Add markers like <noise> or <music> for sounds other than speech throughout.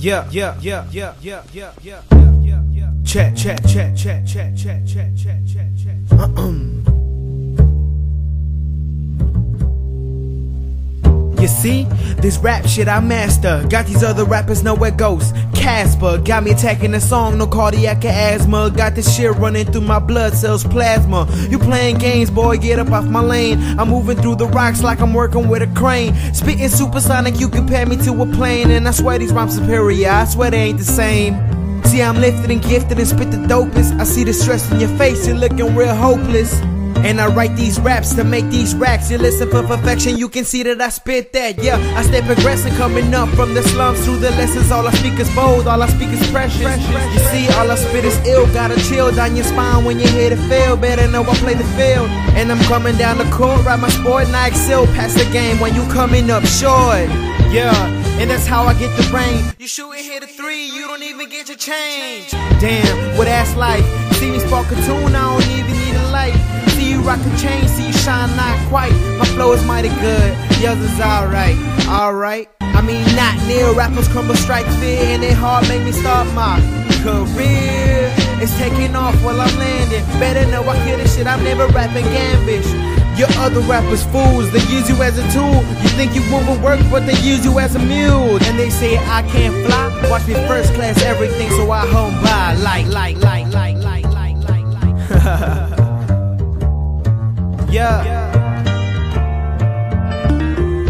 Yeah, yeah, yeah, yeah, yeah, yeah, yeah, yeah, yeah. Check, check, check, check, check, check, check, check, check, check. <clears throat> see, this rap shit I master. Got these other rappers nowhere goes. Casper got me attacking the song, no cardiac asthma. Got this shit running through my blood cells, plasma. You playing games, boy, get up off my lane. I'm moving through the rocks like I'm working with a crane. Spitting supersonic, you compare me to a plane. And I swear these rhymes superior, I swear they ain't the same. See, I'm lifted and gifted and spit the dopest. I see the stress in your face, you're looking real hopeless. And I write these raps to make these racks. You listen for perfection, you can see that I spit that. Yeah, I stay progressing, coming up from the slums through the lessons. All I speak is bold, all I speak is precious. You see, all I spit is ill. Gotta chill down your spine when you hear the feel. Better know I play the field. And I'm coming down the court, ride my sport, and I excel past the game when you coming up short. Yeah, and that's how I get the brain. You shooting hit a three, you don't even get your change. Damn, what that's life. See me spark a tune, I Rock a chain, see you shine not quite. My flow is mighty good, yours is alright, alright. I mean not near rappers crumble strike fear and they hard make me start my career. It's taking off while I'm landing. Better know I kill this shit, I'm never rapping gambish. Your other rappers fools, they use you as a tool. You think you moving work, but they use you as a mule. And they say I can't fly. Watch me first class everything, so I home by like, yeah.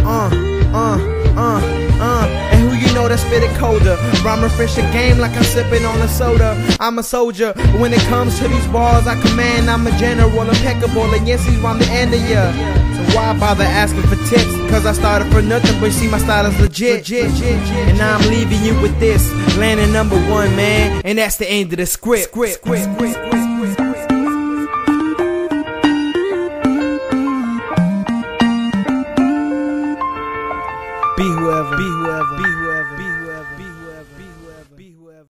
Uh, uh, uh, uh. And who you know that spit it colder? Rhyme refresh the game like I'm sipping on a soda. I'm a soldier. When it comes to these bars, I command. I'm a general, impeccable. And yes, he's rhyme the end of ya. So why bother asking for tips? Cause I started for nothing, but see my style is legit. And now I'm leaving you with this. Landing number one, man. And that's the end of the script, script, script, script. whoever, be whoever, be whoever.